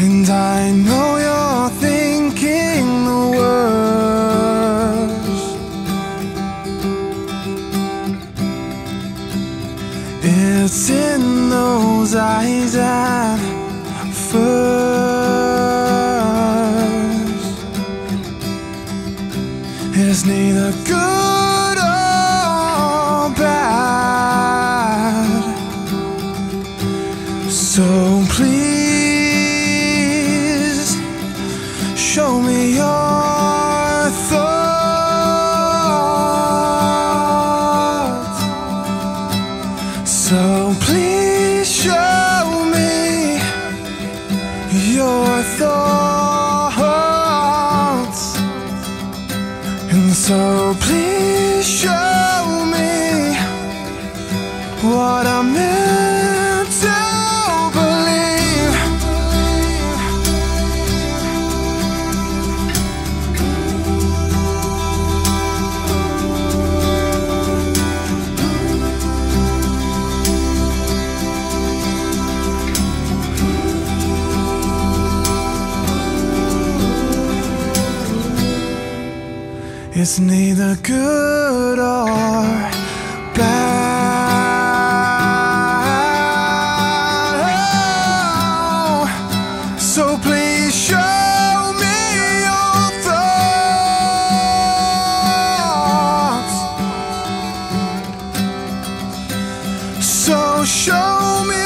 And I know you're thinking the worst. It's in those eyes at first. It's neither good or bad. So please show me your thoughts. So please show me your thoughts. And so please show me what I'm meant It's neither good or bad. So please show me your thoughts. So show me